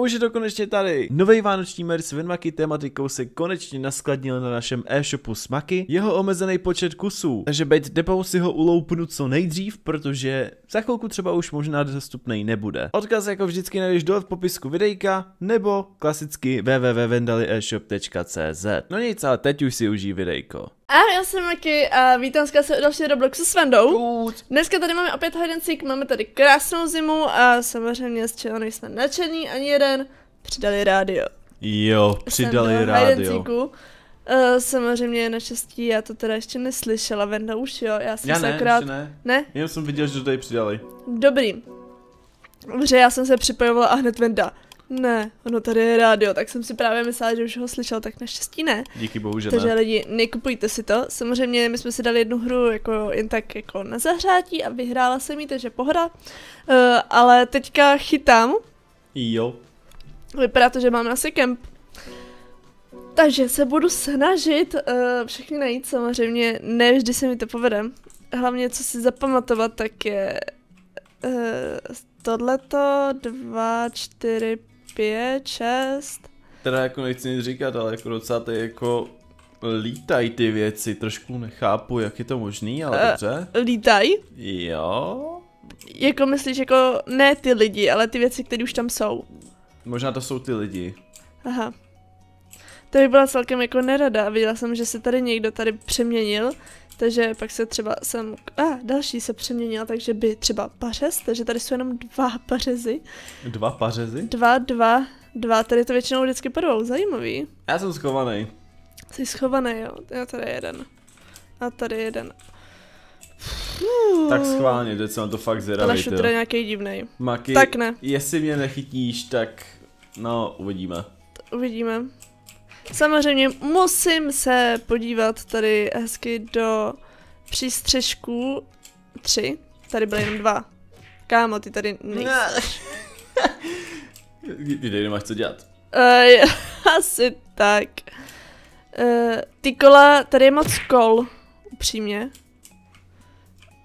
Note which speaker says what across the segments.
Speaker 1: Už je to konečně tady. Nový vánoční merch s Vinmaky tematikou se konečně naskladnil na našem e-shopu Smaky. Jeho omezený počet kusů, takže být depou si ho uloupnu co nejdřív, protože za chvilku třeba už možná dostupný nebude. Odkaz jako vždycky najdeš dole v popisku videjka, nebo klasicky www.vendalieshop.cz No nic, ale teď už si užij videjko.
Speaker 2: A já jsem Maki a vítám vás u dalšího Robloxu s Vendou. Dneska tady máme opět hajdencík, máme tady krásnou zimu a samozřejmě z čeho nejsme nadšení ani jeden, přidali rádio.
Speaker 1: Jo, přidali
Speaker 2: Jsem
Speaker 1: rádio.
Speaker 2: Uh, samozřejmě naštěstí já to teda ještě neslyšela, Venda už jo, já jsem
Speaker 1: Já
Speaker 2: se
Speaker 1: ne,
Speaker 2: akorát...
Speaker 1: ne.
Speaker 2: ne?
Speaker 1: Jenom jsem viděl, že to tady přidali.
Speaker 2: Dobrý. Dobře, já jsem se připojovala a hned Venda. Ne, ono tady je rádio, tak jsem si právě myslela, že už ho slyšel, tak naštěstí ne.
Speaker 1: Díky bohu, že
Speaker 2: Takže
Speaker 1: ne.
Speaker 2: lidi, nekupujte si to. Samozřejmě my jsme si dali jednu hru jako jen tak jako na zahřátí a vyhrála jsem ji, takže pohoda. Uh, ale teďka chytám.
Speaker 1: Jo.
Speaker 2: Vypadá to, že mám asi kemp. Takže se budu snažit uh, všechny najít, samozřejmě ne vždy se mi to povede. Hlavně co si zapamatovat, tak je uh, tohleto, dva, čtyři, pět, šest.
Speaker 1: Teda jako nechci nic říkat, ale jako docela ty jako lítají ty věci, trošku nechápu, jak je to možný, ale
Speaker 2: Eh.
Speaker 1: dobře.
Speaker 2: Lítaj.
Speaker 1: Jo.
Speaker 2: Jako myslíš, jako ne ty lidi, ale ty věci, které už tam jsou.
Speaker 1: Možná to jsou ty lidi.
Speaker 2: Aha. To by byla celkem jako nerada. Viděla jsem, že se tady někdo tady přeměnil, takže pak se třeba jsem... A, ah, další se přeměnil, takže by třeba pařez, takže tady jsou jenom dva pařezy.
Speaker 1: Dva pařezy?
Speaker 2: Dva, dva, dva, tady to většinou vždycky porvou, zajímavý.
Speaker 1: Já jsem schovaný.
Speaker 2: Jsi schovaný, jo. Já tady je jeden. A tady je jeden.
Speaker 1: Tak schválně, teď jsem na to fakt zvědavý,
Speaker 2: šutr je nějaký divný.
Speaker 1: Maky,
Speaker 2: Tak ne.
Speaker 1: jestli mě nechytíš, tak no, uvidíme.
Speaker 2: Uvidíme. Samozřejmě musím se podívat tady hezky do přístřežků. Tři. Tady byly jenom dva. Kámo, ty tady nejseš.
Speaker 1: Kdy nemáš co dělat?
Speaker 2: Uh, asi tak. Uh, ty kola, tady je moc kol, upřímně.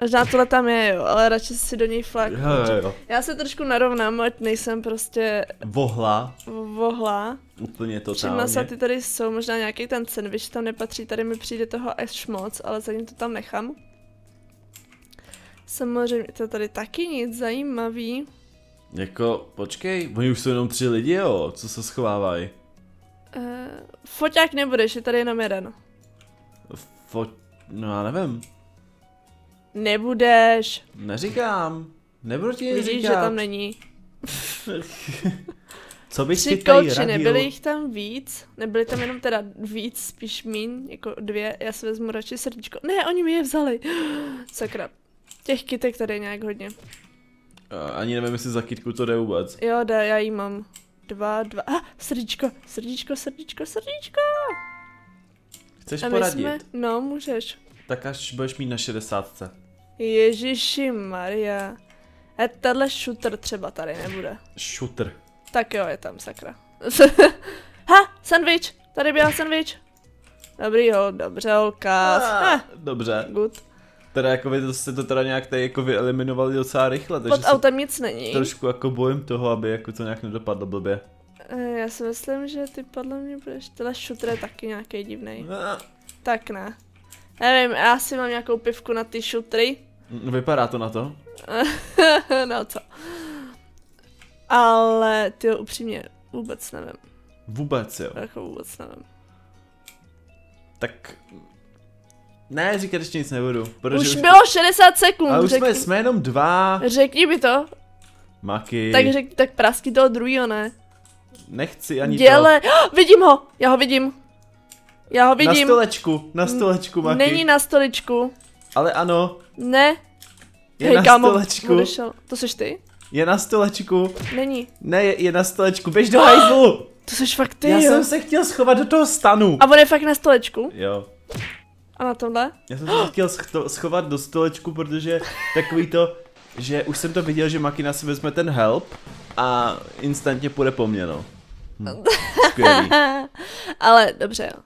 Speaker 2: Možná tohle tam je, jo, ale radši si do něj flak.
Speaker 1: Jo, jo, jo.
Speaker 2: Já se trošku narovnám, ať nejsem prostě
Speaker 1: Vohla,
Speaker 2: vohla.
Speaker 1: úplně totálně.
Speaker 2: masaty tady jsou, možná nějaký ten sandwich tam nepatří, tady mi přijde toho až moc, ale zatím to tam nechám. Samozřejmě, to tady taky nic zajímavý.
Speaker 1: Jako, počkej, oni už jsou jenom tři lidi, jo, co se schovávají.
Speaker 2: Uh, foťák nebudeš, je tady jenom jeden.
Speaker 1: Fo... No já nevím,
Speaker 2: Nebudeš.
Speaker 1: neříkám. Nebudu ti
Speaker 2: Vidíš,
Speaker 1: říkat.
Speaker 2: že tam není.
Speaker 1: Co bych
Speaker 2: Tři
Speaker 1: si tady radil?
Speaker 2: nebyly jich tam víc, nebyly tam jenom teda víc, spíš míň, jako dvě, já si vezmu radši srdíčko. Ne, oni mi je vzali. Sakra. Těch kytek tady je nějak hodně.
Speaker 1: A Ani nevím, jestli za kytku to jde vůbec.
Speaker 2: Jo, jde, já jí mám. Dva, dva. Ah, srdíčko, srdíčko, srdíčko, srdíčko.
Speaker 1: Chceš
Speaker 2: A
Speaker 1: poradit?
Speaker 2: jsme, no, můžeš.
Speaker 1: Tak až budeš mít na 60.
Speaker 2: Ježiši Maria. A tenhle shooter třeba tady nebude.
Speaker 1: Shooter.
Speaker 2: Tak jo, je tam, sakra. ha, sandwich, tady byl sandwich. Dobrý ho, dobře, holka.
Speaker 1: Ah, Dobře.
Speaker 2: good.
Speaker 1: Teda jako vy to jste to teda nějak tady jako vyeliminovali docela rychle, takže
Speaker 2: Pod autem nic není.
Speaker 1: trošku jako bojím toho, aby jako to nějak nedopadlo blbě.
Speaker 2: Eh, Já si myslím, že ty podle mě budeš, tenhle shooter je taky nějaký divný.
Speaker 1: Ah,
Speaker 2: Tak ne. Nevím, já si mám nějakou pivku na ty shootery.
Speaker 1: Vypadá to na to?
Speaker 2: no co. Ale ty upřímně vůbec nevím.
Speaker 1: Vůbec jo.
Speaker 2: Jako vůbec nevím.
Speaker 1: Tak... Ne, říkat ještě nic nebudu. Protože
Speaker 2: už bylo 60 sekund,
Speaker 1: Ale už
Speaker 2: řekni,
Speaker 1: jsme, jsme jenom dva.
Speaker 2: řekni mi to.
Speaker 1: Maky.
Speaker 2: Tak řek, tak prasky toho druhýho, ne?
Speaker 1: Nechci ani
Speaker 2: Děle, vidím ho, já ho vidím. Já ho
Speaker 1: to. Na
Speaker 2: vidím.
Speaker 1: stolečku, na stolečku, Maky.
Speaker 2: Není na stoličku.
Speaker 1: Ale ano,
Speaker 2: Ne.
Speaker 1: je
Speaker 2: Hej,
Speaker 1: na
Speaker 2: kámo,
Speaker 1: stolečku.
Speaker 2: odešel. To jsi ty?
Speaker 1: Je na stolečku.
Speaker 2: Není.
Speaker 1: Ne, je, je na stolečku. Běž do hajzlu.
Speaker 2: To jsi fakt ty,
Speaker 1: Já
Speaker 2: jo.
Speaker 1: jsem se chtěl schovat do toho stanu.
Speaker 2: A on je fakt na stolečku?
Speaker 1: Jo.
Speaker 2: A na tomhle?
Speaker 1: Já jsem se chtěl sch- schovat do stolečku, protože takový to, že už jsem to viděl, že Makina si vezme ten help a instantně půjde po mně, no. Hm.
Speaker 2: Ale dobře, jo.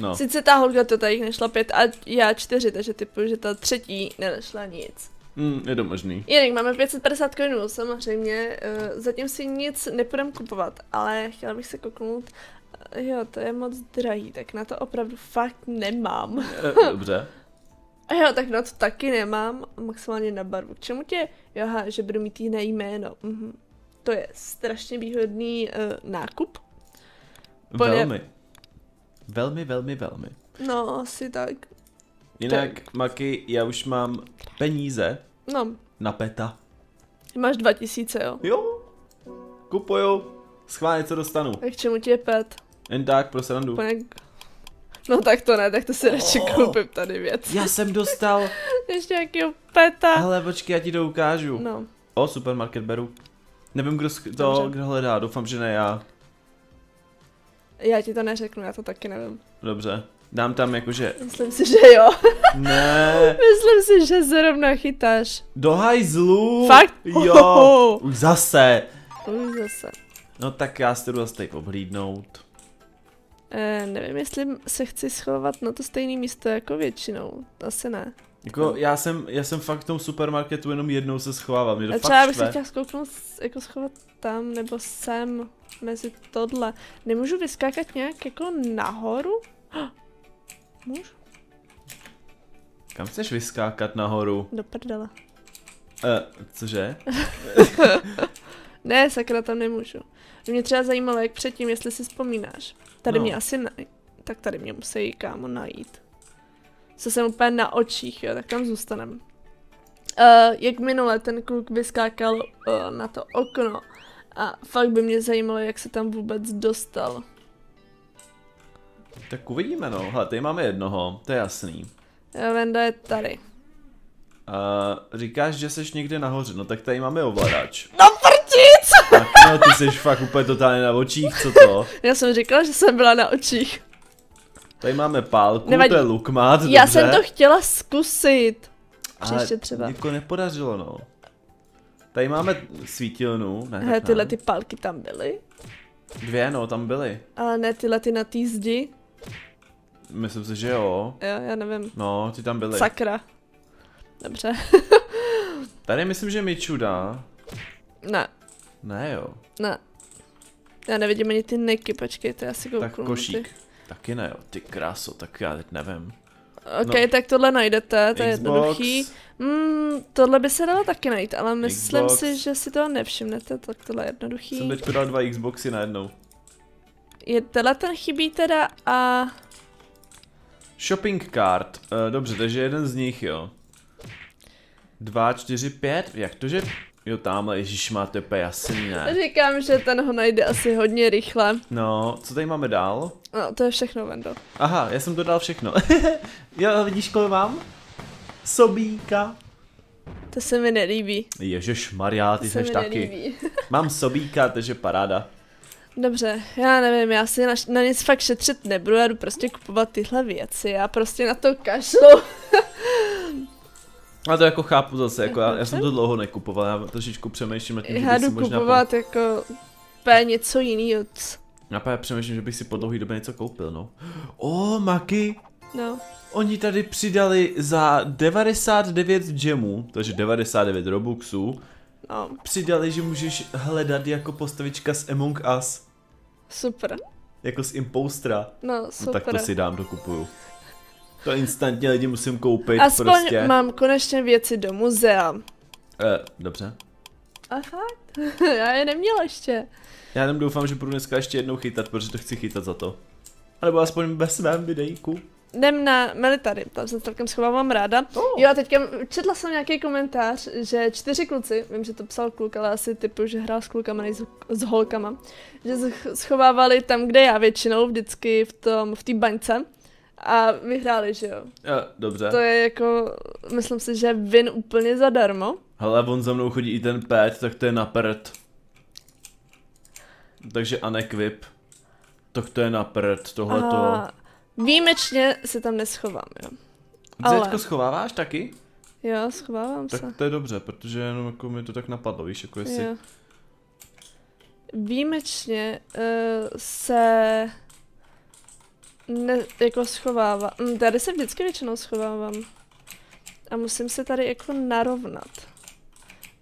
Speaker 1: No.
Speaker 2: Sice ta holka to tady nešla pět a já čtyři, takže typu, že ta třetí nenešla nic.
Speaker 1: Hmm, je to možný.
Speaker 2: Jinak máme 550 coinů, samozřejmě. Uh, zatím si nic nepůjdem kupovat, ale chtěla bych se kouknout. Uh, jo, to je moc drahý, tak na to opravdu fakt nemám.
Speaker 1: Eh, Dobře.
Speaker 2: A jo, tak na to taky nemám, maximálně na barvu. K čemu tě? Jo, aha, že budu mít jiné jméno. Mhm. To je strašně výhodný uh, nákup. Podle-
Speaker 1: Velmi. Velmi, velmi, velmi.
Speaker 2: No, asi tak.
Speaker 1: Jinak, Maki, já už mám peníze
Speaker 2: No,
Speaker 1: na peta.
Speaker 2: máš 2000, jo.
Speaker 1: Jo. Kupuju. Schválně, co dostanu.
Speaker 2: Tak k čemu ti je pet?
Speaker 1: Jen tak, pro srandu.
Speaker 2: Úplně... No tak to ne, tak to si radši
Speaker 1: Oh.
Speaker 2: koupím tady věc.
Speaker 1: Já jsem dostal.
Speaker 2: Ještě nějakýho peta.
Speaker 1: Hele, počkej, já ti to ukážu.
Speaker 2: No,
Speaker 1: O, supermarket beru. Nevím, kdo to
Speaker 2: Dobře.
Speaker 1: kdo hledá, doufám, že ne já.
Speaker 2: Já ti to neřeknu, já to taky nevím.
Speaker 1: Dobře. Dám tam jakože,
Speaker 2: Myslím si, že jo.
Speaker 1: ne,
Speaker 2: Myslím si, že zrovna chytáš.
Speaker 1: do hajzlu.
Speaker 2: Fakt?
Speaker 1: Jo, už zase.
Speaker 2: Už zase.
Speaker 1: No tak já si jdu zase tady obhlídnout.
Speaker 2: E, nevím, jestli se chci schovat na to stejné místo jako většinou. Asi ne.
Speaker 1: Jako já jsem, já jsem fakt v tom supermarketu jenom jednou se schovával, mě to
Speaker 2: A
Speaker 1: fakt
Speaker 2: třeba bych se chtěla zkouknout, jako schovat tam nebo sem, mezi tohle. Nemůžu vyskákat nějak jako nahoru? Můžu?
Speaker 1: Kam chceš vyskákat nahoru?
Speaker 2: Do prdele.
Speaker 1: Eh, cože?
Speaker 2: Ne, sakra, tam nemůžu. Mě třeba zajímalo, jak předtím, jestli si vzpomínáš. Tady
Speaker 1: No.
Speaker 2: mě asi ne... Tak tady mě musí kámo najít. Co jsem úplně na očích, jo, tak tam zůstanem. Uh, jak minule ten kluk vyskákal uh, na to okno a fakt by mě zajímalo, jak se tam vůbec dostal.
Speaker 1: Tak uvidíme no, hele, tady máme jednoho, to je jasný.
Speaker 2: Jo, Venda je tady.
Speaker 1: Uh, říkáš, že jsi někde nahoře, no tak tady máme ovladač.
Speaker 2: No prtic!
Speaker 1: Tak no, ty jsi fakt úplně totálně na očích, co to?
Speaker 2: Já jsem říkala, že jsem byla na očích.
Speaker 1: Tady máme pálku,
Speaker 2: Nevadí.
Speaker 1: to je lukmát,
Speaker 2: Já jsem to chtěla zkusit. Příště třeba.
Speaker 1: Jako nepodařilo, no. Tady máme svítilnu, ne, tak
Speaker 2: tyhle ty palky tam byly.
Speaker 1: Dvě, no, tam byly.
Speaker 2: Ale ne tyhle ty na té zdi.
Speaker 1: Myslím si, že jo.
Speaker 2: Jo, já nevím.
Speaker 1: No, ty tam byly.
Speaker 2: Sakra. Dobře.
Speaker 1: Tady myslím, že Mičuda.
Speaker 2: ne,
Speaker 1: Ne, jo.
Speaker 2: ne. Já nevidím ani ty neky, počkejte, já si kouknu.
Speaker 1: Tak košík. Taky ne, jo. Ty kráso, tak já teď nevím.
Speaker 2: Ok,
Speaker 1: No.
Speaker 2: tak tohle najdete, to je jednoduchý. Mm, tohle by se dalo taky najít, ale myslím
Speaker 1: Xbox.
Speaker 2: si, že si toho nevšimnete, tak tohle je
Speaker 1: Jsem
Speaker 2: jednoduchý.
Speaker 1: teď dal dva Xboxy najednou.
Speaker 2: Je tenhle ten chybí teda a...
Speaker 1: Shopping cart. Uh, dobře, takže jeden z nich, jo. Dva, čtyři, pět. Jak to, že... Jo, tamhle, ježíš, má to je úplně jasný, ne?
Speaker 2: Říkám, že ten ho najde asi hodně rychle.
Speaker 1: No, co tady máme dál?
Speaker 2: No, to je všechno, Vendo.
Speaker 1: Aha, já jsem to dal všechno. jo, vidíš, kolik mám? Sobíka.
Speaker 2: To se mi nelíbí.
Speaker 1: Ježiš Maria, ty jsi taky. Mám sobíka, takže paráda.
Speaker 2: Dobře, já nevím, já si na, na nic fakt šetřit nebudu, já jdu prostě kupovat tyhle věci, já prostě na to kašlu.
Speaker 1: A to jako chápu zase, jako já, já jsem to dlouho nekupoval, já trošičku přemýšlím nad tím, že bych si možná
Speaker 2: kupovat jako úplně něco jiného.
Speaker 1: Po... Já právě přemýšlím, že bych si po dlouhý době něco koupil, no. O, Maki,
Speaker 2: No,
Speaker 1: oni tady přidali za 99 gemů, takže 99 robuxů,
Speaker 2: no,
Speaker 1: přidali, že můžeš hledat jako postavička z Among Us,
Speaker 2: super.
Speaker 1: jako z Impostra.
Speaker 2: No,
Speaker 1: No
Speaker 2: super.
Speaker 1: tak to si dám, dokupuju. To instantně lidi musím koupit
Speaker 2: Aspoň
Speaker 1: prostě.
Speaker 2: mám konečně věci do muzea.
Speaker 1: Eh, dobře.
Speaker 2: A fakt? já je neměla ještě.
Speaker 1: Já jenom doufám, že budu dneska ještě jednou chytat, protože to chci chytat za to. A nebo aspoň ve svém videjku.
Speaker 2: Jdem na military, tam se celkem schovávám ráda.
Speaker 1: Oh.
Speaker 2: Jo a teďka četla jsem nějaký komentář, že čtyři kluci, vím, že to psal kluk, ale asi typu, že hrál s klukama, nej s, s holkama, že sch- schovávali tam, kde já většinou, vždycky v tom, v té baňce. A vyhráli, že jo.
Speaker 1: Eh, dobře.
Speaker 2: To je jako, myslím si, že win úplně zadarmo.
Speaker 1: Hele, on za mnou chodí i ten pet, tak to je na prd. Takže unequip. Tak to je na prd, tohleto.
Speaker 2: A výjimečně se tam neschovám, jo.
Speaker 1: Ale...
Speaker 2: ale-
Speaker 1: schováváš taky?
Speaker 2: Jo, schovávám
Speaker 1: Tak
Speaker 2: se.
Speaker 1: to je dobře, protože jenom jako mi to tak napadlo, víš, jako jestli...
Speaker 2: Jo. Výjimečně uh, se ne, jako schovává. Mm, tady se vždycky většinou schovávám. A musím se tady jako narovnat.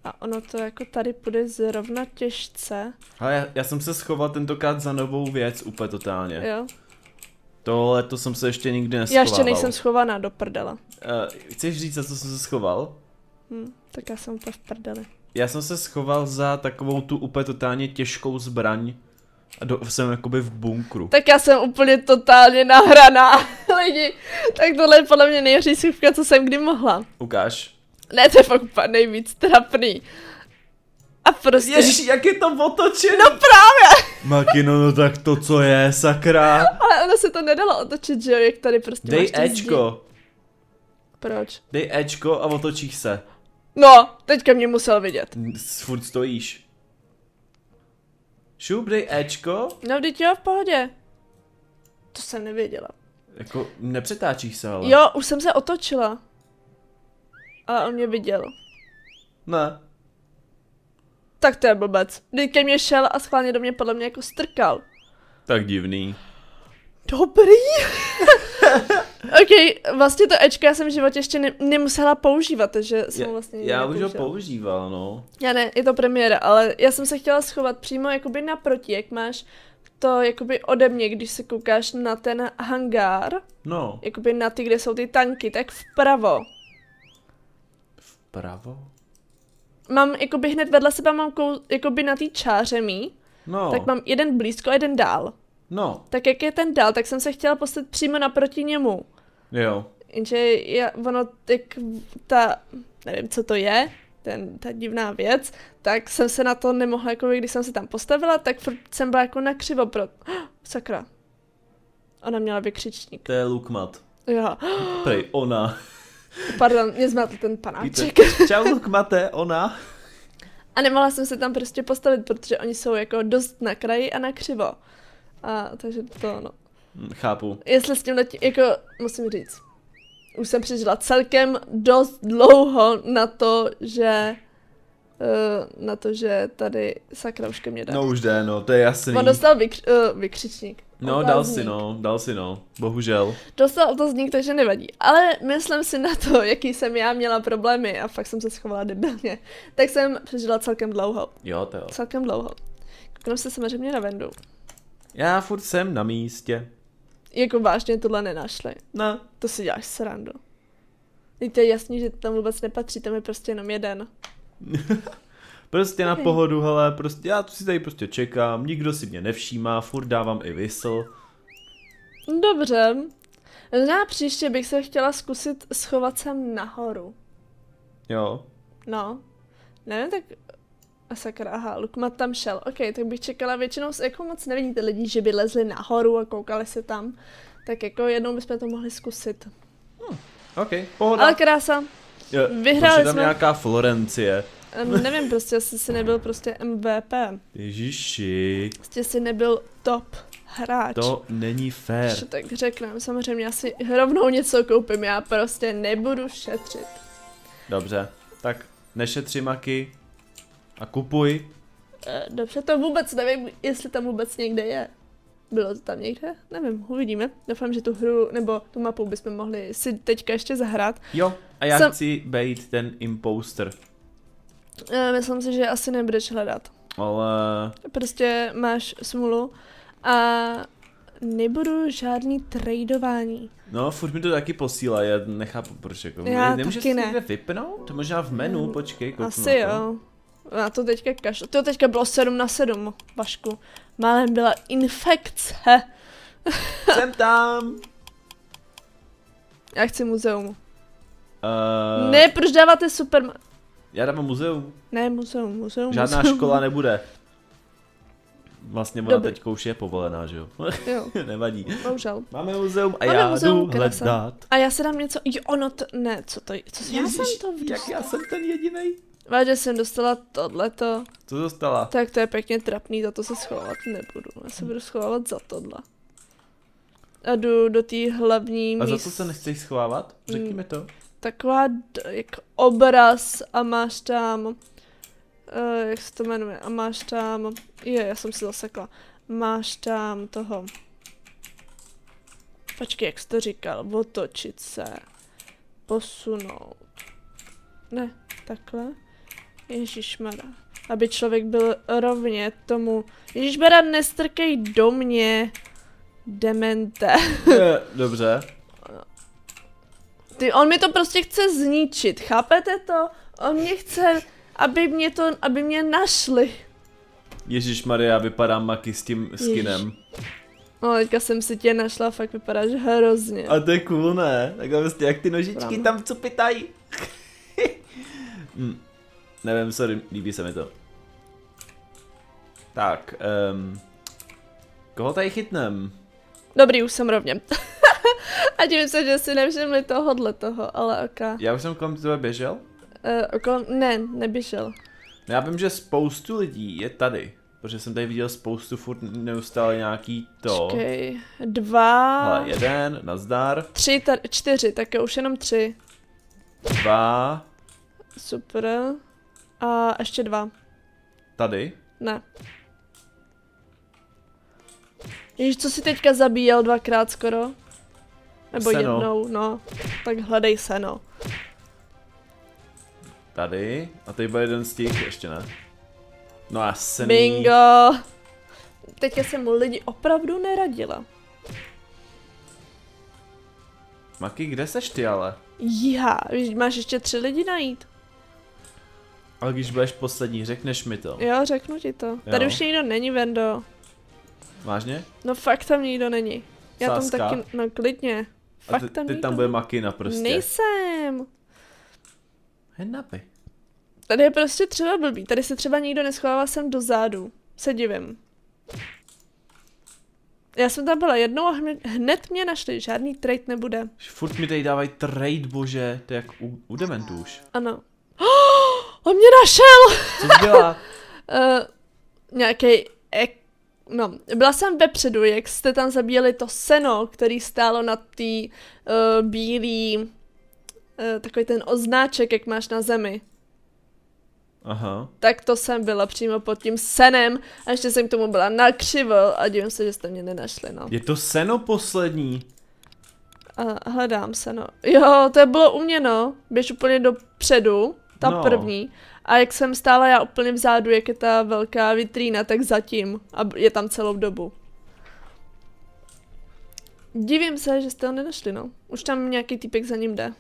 Speaker 2: A ono to jako tady půjde zrovna těžce.
Speaker 1: Ale já, já jsem se schoval tentokrát za novou věc úplně totálně.
Speaker 2: Jo.
Speaker 1: Tohle to jsem se ještě nikdy
Speaker 2: Já
Speaker 1: neschoval.
Speaker 2: ještě nejsem schovaná do prdela.
Speaker 1: Uh, chceš říct, za co jsem se schoval?
Speaker 2: Hm, tak já jsem úplně v prdeli.
Speaker 1: Já jsem se schoval za takovou tu úplně totálně těžkou zbraň. A do, jsem jakoby v bunkru.
Speaker 2: Tak já jsem úplně totálně nahraná, lidi. Tak tohle je podle mě nejhorší schůvka, co jsem kdy mohla.
Speaker 1: Ukáž.
Speaker 2: Ne, to je fakt nejvíc trapný. A prostě...
Speaker 1: Ježíš, jak je to otočený?
Speaker 2: No právě!
Speaker 1: Makino, no tak to co je, sakra.
Speaker 2: Ale ono se to nedalo otočit, že jo, jak tady prostě
Speaker 1: Dej
Speaker 2: ty zdi.
Speaker 1: Ečko.
Speaker 2: Proč?
Speaker 1: Dej Ečko a otočíš se.
Speaker 2: No, teďka mě musel vidět.
Speaker 1: Furt stojíš. Šup, dej Ečko.
Speaker 2: No, vždyť jo, v pohodě. To jsem nevěděla.
Speaker 1: Jako, nepřetáčíš se, ale.
Speaker 2: Jo, už jsem se otočila. Ale on mě viděl.
Speaker 1: Ne.
Speaker 2: Tak to je blbec. Vždyť ke mně šel a schválně do mě podle mě jako strkal.
Speaker 1: Tak divný.
Speaker 2: Dobrý. ok, vlastně to Ečko já jsem v životě ještě ne- nemusela používat, takže jsem
Speaker 1: Já,
Speaker 2: vlastně
Speaker 1: já už ho používal, no.
Speaker 2: Já ne, je to premiéra, ale já jsem se chtěla schovat přímo jakoby naproti, jak máš to jakoby ode mě, když se koukáš na ten hangár,
Speaker 1: No.
Speaker 2: jakoby na ty, kde jsou ty tanky, tak vpravo.
Speaker 1: Vpravo?
Speaker 2: Mám jakoby hned vedle sebe mám kou, jakoby na té čáře mý,
Speaker 1: No.
Speaker 2: tak mám jeden blízko a jeden dál.
Speaker 1: No.
Speaker 2: Tak jak je ten dál, tak jsem se chtěla postavit přímo naproti němu.
Speaker 1: Jo.
Speaker 2: Jenže já, ono, tak ta, nevím, co to je, ten, ta divná věc, tak jsem se na to nemohla, jako když jsem se tam postavila, tak furt jsem byla jako nakřivo pro... Sakra. Ona měla vykřičník.
Speaker 1: To je Lukmat.
Speaker 2: Jo,
Speaker 1: Prej, ona.
Speaker 2: pardon, mě zmátl ten panáček.
Speaker 1: Víte, Čau Lukmate, ona.
Speaker 2: A nemohla jsem se tam prostě postavit, protože oni jsou jako dost na kraji a nakřivo. A takže to, no.
Speaker 1: Chápu.
Speaker 2: Jestli s tím jako musím říct, už jsem přežila celkem dost dlouho na to, že uh, na to, že tady sakra už ke mně dá.
Speaker 1: No už jde, no, to je jasný.
Speaker 2: On dostal vykř, uh, vykřičník.
Speaker 1: No, dal
Speaker 2: Otazník.
Speaker 1: si, no, dal si, no. Bohužel.
Speaker 2: Dostal otazník, takže nevadí. Ale myslím si na to, jaký jsem já měla problémy a fakt jsem se schovala debilně. Tak jsem přežila celkem dlouho.
Speaker 1: Jo, to jo.
Speaker 2: Celkem dlouho. Koukám se samozřejmě na Vendu.
Speaker 1: Já furt jsem na místě.
Speaker 2: Jako vážně tohle nenašli.
Speaker 1: Ne.
Speaker 2: To si děláš srandu. Teď to je jasný, že tam vůbec nepatří, tam je prostě jenom jeden.
Speaker 1: Prostě na
Speaker 2: Ok.
Speaker 1: pohodu, hele, prostě já si tady prostě čekám, nikdo si mě nevšímá, furt dávám i whistle.
Speaker 2: Dobře. Možná příště bych se chtěla zkusit schovat sem nahoru.
Speaker 1: Jo.
Speaker 2: No. Nevím, tak... A sakra, aha, Lukmat tam šel. Ok, tak bych čekala většinou, jako moc nevidíte lidi, že by lezli nahoru a koukali se tam. Tak jako jednou bychom to mohli zkusit.
Speaker 1: OK, pohoda.
Speaker 2: Ale krása.
Speaker 1: Jo,
Speaker 2: vyhráli
Speaker 1: proč je tam
Speaker 2: jsme.
Speaker 1: nějaká Florencie.
Speaker 2: Em, nevím, prostě asi si nebyl prostě MVP.
Speaker 1: Ježiši,
Speaker 2: Prostě si nebyl top hráč.
Speaker 1: to není fér.
Speaker 2: Ještě tak řekneme, samozřejmě já si rovnou něco koupím, já prostě nebudu šetřit.
Speaker 1: Dobře, tak nešetři maky a kupuj.
Speaker 2: Eh, Dobře, to vůbec nevím, jestli tam vůbec někde je. Bylo to tam někde? Nevím, uvidíme. Doufám, že tu hru, nebo tu mapu bychom mohli si teďka ještě zahrát.
Speaker 1: Jo, a já
Speaker 2: Jsem-
Speaker 1: chci být ten imposter.
Speaker 2: Eh, Myslím si, že asi nebudeš hledat.
Speaker 1: Ale
Speaker 2: Prostě máš smůlu a nebudu žádný tradování.
Speaker 1: no, furt mi to taky posílá, já nechápu proč jako.
Speaker 2: Já
Speaker 1: Nemůžeš
Speaker 2: taky ne.
Speaker 1: někde vypnout? To možná v menu,
Speaker 2: Mm,
Speaker 1: počkej, kouknu
Speaker 2: Asi jo. Na to teďka kašlu. To teďka bylo 7 na 7, Vašku. Málem byla infekce.
Speaker 1: Jsem tam.
Speaker 2: Já chci muzeum.
Speaker 1: Uh,
Speaker 2: Ne, proč dáváte super...
Speaker 1: Já dávám muzeum.
Speaker 2: Ne, muzeum, muzeum,
Speaker 1: Žádná
Speaker 2: muzeum.
Speaker 1: škola nebude. Vlastně ona
Speaker 2: Dobrý.
Speaker 1: teďka už je povolená, že jo?
Speaker 2: Jo,
Speaker 1: Nevadí.
Speaker 2: bohužel.
Speaker 1: Máme muzeum a
Speaker 2: Máme
Speaker 1: já
Speaker 2: muzeum,
Speaker 1: jdu hledat.
Speaker 2: A já si dám něco, jo, ono to, ne, co to, co já jsem to víš.
Speaker 1: jak já jsem ten jediný.
Speaker 2: Váže jsem dostala tohleto,
Speaker 1: Co dostala?
Speaker 2: tak to je pěkně trapný, za to se schovávat nebudu. Já se budu schovávat za tohle. A jdu do té hlavní
Speaker 1: A za
Speaker 2: míst...
Speaker 1: co se nechceš schovávat? Řekni mi to.
Speaker 2: Taková jak obraz a máš tam... Uh, jak se to jmenuje? A máš tam... Je, já jsem si zasekla. Máš tam toho... Počkej, jak jsi to říkal? Otočit se. Posunout. Ne, takhle. Ježišmara. Aby člověk byl rovně tomu. Ježišmara, nestrkej do mě. Demente.
Speaker 1: Dobře.
Speaker 2: Ty, on mi to prostě chce zničit, chápete to? On mě chce, aby mě to, aby mě našli.
Speaker 1: Ježíš Maria, vypadá Maki s tím skinem.
Speaker 2: No, teďka jsem si tě našla, fakt vypadáš hrozně.
Speaker 1: A to je cool, ne? Takhle prostě jak ty nožičky
Speaker 2: Pravda.
Speaker 1: tam cupitají. hm. Nevím, sorry, líbí se mi to. Tak, um, koho tady chytnem?
Speaker 2: Dobrý, už jsem rovně. A divím se, že si nevšimli tohohle toho, ale ok.
Speaker 1: Já už jsem kolem tebe běžel?
Speaker 2: Uh, okolo, ne, neběžel.
Speaker 1: No já vím, že spoustu lidí je tady. Protože jsem tady viděl spoustu furt neustále nějaký to.
Speaker 2: Počkej, dva,
Speaker 1: Hele, jeden, nazdar,
Speaker 2: tři, tady, čtyři, tak jo, už jenom tři.
Speaker 1: dva,
Speaker 2: Super. A ještě dva.
Speaker 1: tady.
Speaker 2: Ne. Ježíš, co si teďka zabíjel dvakrát skoro? Nebo
Speaker 1: Seno.
Speaker 2: jednou, no. Tak hledej seno.
Speaker 1: Tady. A tady byl jeden z těch, ještě ne. No a jsem
Speaker 2: Bingo! Teďka jsem mu lidi opravdu neradila.
Speaker 1: Maki, kde seš ty ale?
Speaker 2: Já, víš, máš ještě tři lidi najít.
Speaker 1: Ale když budeš poslední, řekneš mi to.
Speaker 2: Jo, řeknu ti to. Tady
Speaker 1: Jo.
Speaker 2: už nikdo není, Vendo.
Speaker 1: Vážně?
Speaker 2: No fakt tam nikdo není. Já tam
Speaker 1: Sáska?
Speaker 2: taky, no klidně.
Speaker 1: A
Speaker 2: Fakt
Speaker 1: ty,
Speaker 2: tam
Speaker 1: ty
Speaker 2: nikdo
Speaker 1: tam bude Makina prostě.
Speaker 2: Nejsem.
Speaker 1: Henapy.
Speaker 2: Tady je prostě třeba blbý. Tady se třeba nikdo neschovává sem dozadu. Se divím. Já jsem tam byla jednou a hned, hned mě našli. Žádný trade nebude.
Speaker 1: Furt mi tady dávají trade, bože. To je jak u, u dementů už.
Speaker 2: Ano. On mě našel!
Speaker 1: Co jsi dělá?
Speaker 2: Uh, nějaký ek... No, byla jsem vepředu, jak jste tam zabíjeli to seno, který stálo na té uh, bílý, uh, takový ten oznáček, jak máš na zemi.
Speaker 1: Aha.
Speaker 2: Tak to jsem byla přímo pod tím senem a ještě jsem k tomu byla nakřivo a divím se, že jste mě nenašli, no.
Speaker 1: Je to seno poslední.
Speaker 2: A hledám seno. Jo, to bylo u mě, no. Běž úplně dopředu, ta
Speaker 1: No.
Speaker 2: první. A jak jsem stála já úplně vzadu, jak je ta velká vitrína, tak zatím. A je tam celou dobu. Divím se, že jste ho nenašli, no. Už tam nějaký týpek za ním jde.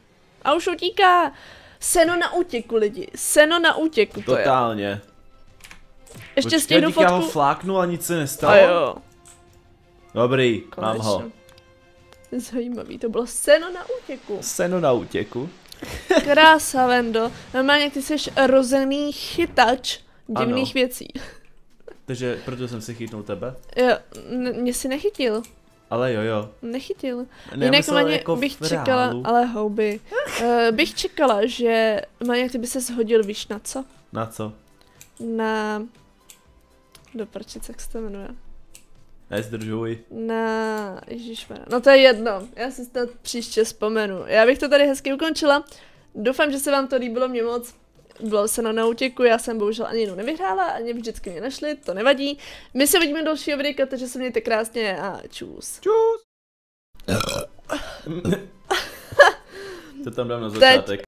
Speaker 2: A už utíká! Seno na útěku, lidi. Seno na útěku, to je.
Speaker 1: Totálně.
Speaker 2: Ještě
Speaker 1: Počkej,
Speaker 2: stěnu
Speaker 1: díky, já ho
Speaker 2: fotku.
Speaker 1: fláknu a nic se nestalo.
Speaker 2: A jo,
Speaker 1: Dobrý, mám
Speaker 2: konečně.
Speaker 1: ho.
Speaker 2: Zajímavý, to bylo seno na útěku.
Speaker 1: Seno na útěku.
Speaker 2: Krása, Vendo. Normálně ty jsi rozený chytač divných
Speaker 1: Ano.
Speaker 2: věcí.
Speaker 1: Takže proto jsem si chytnul tebe.
Speaker 2: Jo, mě si nechytil.
Speaker 1: Ale jo, jo.
Speaker 2: Nechytil.
Speaker 1: Ne,
Speaker 2: Jinak Maně
Speaker 1: jako
Speaker 2: bych čekala,
Speaker 1: reálu.
Speaker 2: ale houby. Uh, bych čekala, že Maně, ty by se shodil, víš na co?
Speaker 1: Na co?
Speaker 2: Na... Do prčic, jak se to jmenuje?
Speaker 1: Nezdržuj.
Speaker 2: Na... Ježišmana. No to je jedno, já si snad příště vzpomenu. Já bych to tady hezky ukončila. Doufám, že se vám to líbilo mě moc. Bylo se na nautěku, já jsem bohužel ani jednou nevyhrála, ani vždycky mě našli, to nevadí. My se vidíme do dalšího videa, takže se mějte krásně a čus.
Speaker 1: Čus. to tam dám na začátek.